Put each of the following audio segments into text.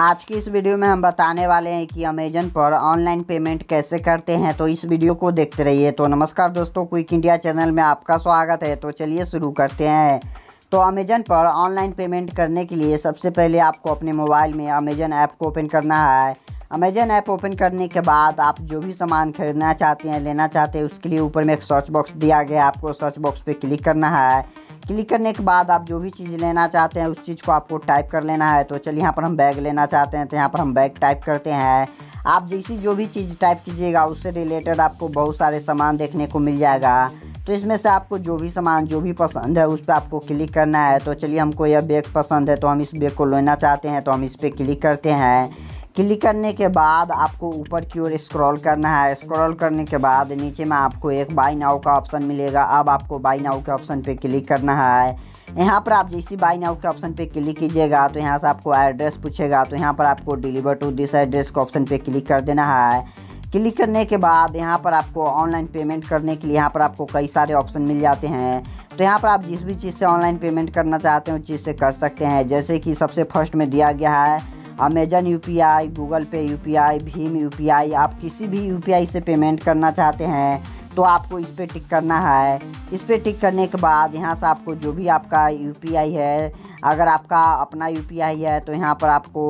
आज की इस वीडियो में हम बताने वाले हैं कि अमेजन पर ऑनलाइन पेमेंट कैसे करते हैं तो इस वीडियो को देखते रहिए। तो नमस्कार दोस्तों क्विक इंडिया चैनल में आपका स्वागत है। तो चलिए शुरू करते हैं। तो अमेजन पर ऑनलाइन पेमेंट करने के लिए सबसे पहले आपको अपने मोबाइल में अमेजन ऐप को ओपन करना है। अमेजन ऐप ओपन करने के बाद आप जो भी सामान खरीदना चाहते हैं, लेना चाहते हैं, उसके लिए ऊपर में एक सर्च बॉक्स दिया गया आपको सर्च बॉक्स पर क्लिक करना है। क्लिक करने के बाद आप जो भी चीज़ लेना चाहते हैं, उस चीज़ को आपको टाइप कर लेना है। तो चलिए यहाँ पर हम बैग लेना चाहते हैं तो यहाँ पर हम बैग टाइप करते हैं। आप जैसी जो भी चीज़ टाइप कीजिएगा, उससे रिलेटेड आपको बहुत सारे सामान देखने को मिल जाएगा। तो इसमें से आपको जो भी सामान, जो भी पसंद है, उस पर आपको क्लिक करना है। तो चलिए हमको यह बैग पसंद है तो हम इस बैग को लेना चाहते हैं तो हम इस पर क्लिक करते हैं। क्लिक करने के बाद आपको ऊपर की ओर स्क्रॉल करना है। स्क्रॉल करने के बाद नीचे में आपको एक बाई नाउ का ऑप्शन मिलेगा। अब आपको बाई नाउ के ऑप्शन पे क्लिक करना है। यहाँ पर आप जैसी बाई नाउ के ऑप्शन पे क्लिक कीजिएगा तो यहाँ से आपको एड्रेस पूछेगा तो यहाँ पर आपको डिलीवर टू दिस एड्रेस के ऑप्शन पे क्लिक कर देना है। क्लिक करने के बाद यहाँ पर आपको ऑनलाइन पेमेंट करने के लिए यहाँ पर आपको कई सारे ऑप्शन मिल जाते हैं। तो यहाँ पर आप जिस भी चीज़ से ऑनलाइन पेमेंट करना चाहते हैं, उस चीज़ से कर सकते हैं। जैसे कि सबसे फ़र्स्ट में दिया गया है Amazon you Google Pay you भीम UPI आप किसी भी UPI से पेमेंट करना चाहते हैं तो आपको इस पर टिक करना है। इस पर टिक करने के बाद यहाँ से आपको जो भी आपका UPI है अगर आपका अपना यूपीआई है तो यहाँ पर आपको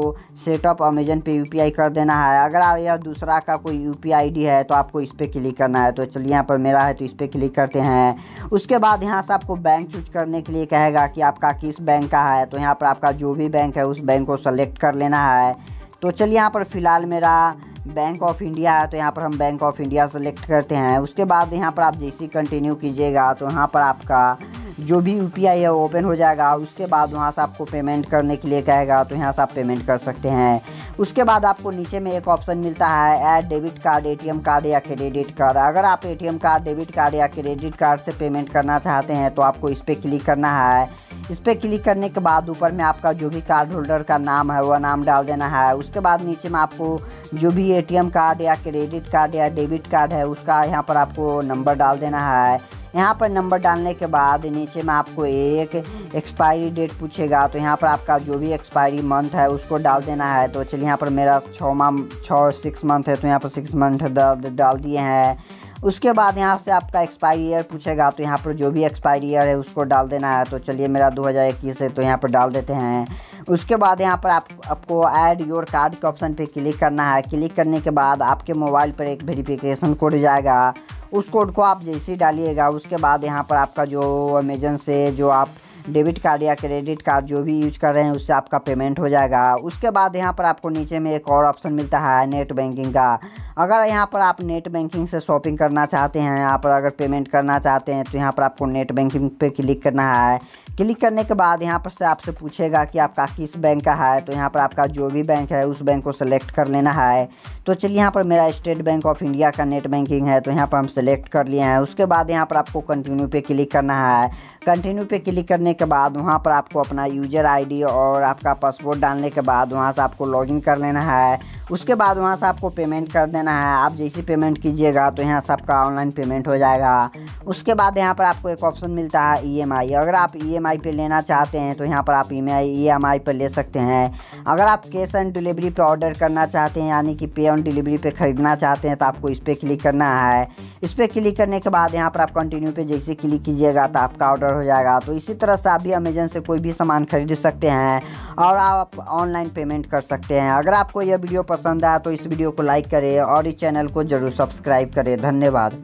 सेटअप अमेजन पे यूपीआई कर देना है। अगर यह दूसरा का कोई यू पी है तो आपको इस पर क्लिक करना है। तो चलिए यहाँ पर मेरा है तो इस पर क्लिक करते हैं। उसके बाद यहाँ से आपको बैंक चूज़ करने के लिए कहेगा कि आपका किस बैंक का है। तो यहाँ पर आपका जो भी बैंक है, उस बैंक को सेलेक्ट कर लेना है। तो चलिए यहाँ पर फ़िलहाल मेरा बैंक ऑफ़ इंडिया है तो यहाँ पर हम बैंक ऑफ़ इंडिया सेलेक्ट करते हैं। उसके बाद यहाँ पर आप जैसे कंटिन्यू कीजिएगा तो यहाँ पर आपका जो भी यूपीआई है ओपन हो जाएगा। उसके बाद वहाँ से आपको पेमेंट करने के लिए कहेगा तो यहाँ से आप पेमेंट कर सकते हैं। उसके बाद आपको नीचे में एक ऑप्शन मिलता है add debit card ATM card या क्रेडिट कार्ड अगर आप एटीएम कार्ड डेबिट कार्ड या क्रेडिट कार्ड से पेमेंट करना चाहते हैं तो आपको इस पर क्लिक करना है। इस पर क्लिक करने के बाद ऊपर में आपका जो भी कार्ड होल्डर का नाम है, वह नाम डाल देना है। उसके बाद नीचे में आपको जो भी एटीएम कार्ड या क्रेडिट कार्ड या डेबिट कार्ड है, उसका यहाँ पर आपको नंबर डाल देना है। यहाँ पर नंबर डालने के बाद नीचे में आपको एक एक्सपायरी डेट पूछेगा तो यहाँ पर आपका जो भी एक्सपायरी मंथ है उसको डाल देना है। तो चलिए यहाँ पर मेरा छः माह, छः सिक्स मंथ है तो यहाँ पर सिक्स मंथ डाल डाल दिए हैं। उसके बाद यहाँ से आपका एक्सपायरी ईयर पूछेगा तो यहाँ पर जो भी एक्सपायरी ईयर है उसको डाल देना है। तो चलिए मेरा 2021 है तो यहाँ पर डाल देते हैं। उसके बाद यहाँ पर आप, आपको ऐड योर कार्ड के ऑप्शन पे क्लिक करना है। क्लिक करने के बाद आपके मोबाइल पर एक वेरिफिकेशन कोड जाएगा। उस कोड को आप जैसे ही डालिएगा, उसके बाद यहाँ पर आपका जो अमेजन से, जो आप डेबिट कार्ड या क्रेडिट कार्ड जो भी यूज़ कर रहे हैं, उससे आपका पेमेंट हो जाएगा। उसके बाद यहाँ पर आपको नीचे में एक और ऑप्शन मिलता है, नेट बैंकिंग का। अगर यहाँ पर आप नेट बैंकिंग से शॉपिंग करना चाहते हैं, यहाँ पर अगर पेमेंट करना चाहते हैं तो यहाँ पर आपको नेट बैंकिंग पे क्लिक करना है। क्लिक करने के बाद यहाँ पर से आपसे पूछेगा कि आपका किस बैंक का है तो यहाँ पर आपका जो भी बैंक है, उस बैंक को सेलेक्ट कर लेना है। तो चलिए यहाँ पर मेरा स्टेट बैंक ऑफ़ इंडिया का नेट बैंकिंग है तो यहाँ पर हम सेलेक्ट कर लिए हैं। उसके बाद यहाँ पर आपको कंटिन्यू पे क्लिक करना है। कंटिन्यू पे क्लिक करने के बाद वहाँ पर आपको अपना यूज़र आईडी और आपका पासवर्ड डालने के बाद वहाँ से आपको लॉगिन कर लेना है। उसके बाद वहाँ से आपको पेमेंट कर देना है। आप जैसे पेमेंट कीजिएगा तो यहाँ से आपका ऑनलाइन पेमेंट हो जाएगा। उसके बाद यहाँ पर आपको एक ऑप्शन मिलता है ईएमआई अगर आप ई पे लेना चाहते हैं तो यहाँ पर आप ई एम पर ले सकते हैं। अगर आप कैश ऑन डिलीवरी पे ऑर्डर करना चाहते हैं, यानी कि पे ऑन डिलीवरी पे ख़रीदना चाहते हैं तो आपको इस पर क्लिक करना है। इस पर क्लिक करने के बाद यहाँ पर आप कंटिन्यू पे जैसे क्लिक कीजिएगा तो आपका ऑर्डर हो जाएगा। तो इसी तरह से आप भी अमेजन से कोई भी सामान खरीद सकते हैं और आप ऑनलाइन पेमेंट कर सकते हैं। अगर आपको यह वीडियो पसंद आया तो इस वीडियो को लाइक करें और इस चैनल को ज़रूर सब्सक्राइब करें। धन्यवाद।